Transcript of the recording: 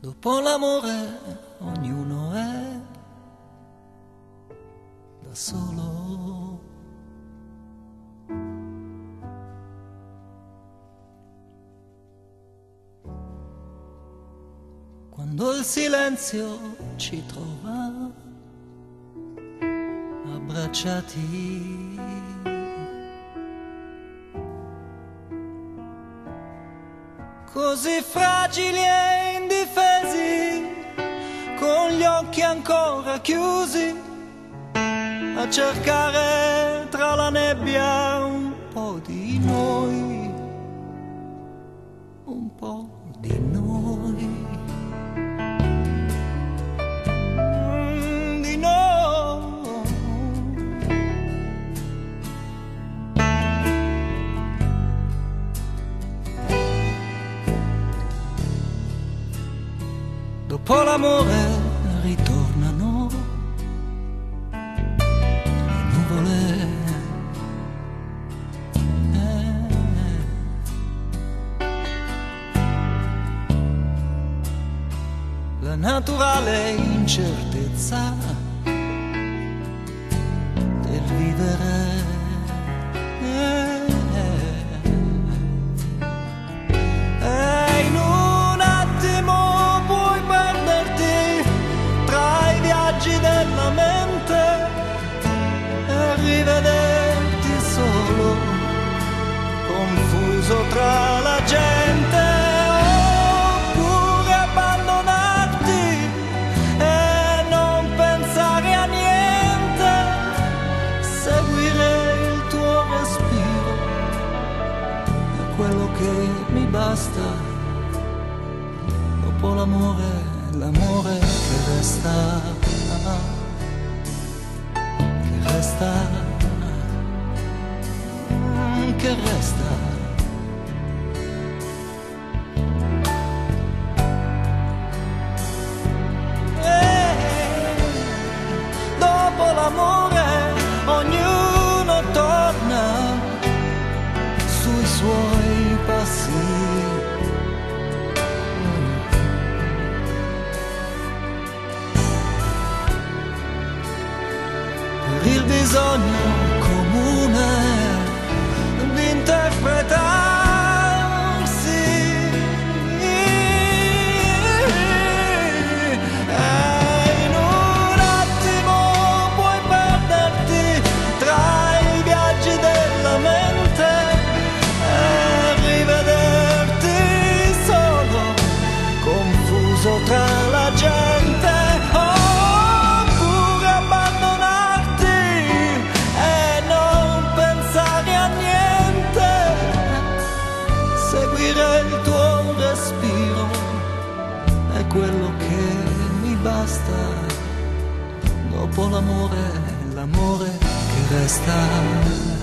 Dopo l'amore ognuno è da solo. Quando il silenzio ci trova abbracciati. Così fragili e occhi ancora chiusi, a cercare tra la nebbia un po' di noi, un po' di noi. Mm. Dopo l'amore naturale incertezza basta. Dopo l'amore, l'amore che resta, che resta, mm, che resta. Eh, l'amore ognuno torna sui suoi passi. il disogno Dopo l'amore, l'amore che resta.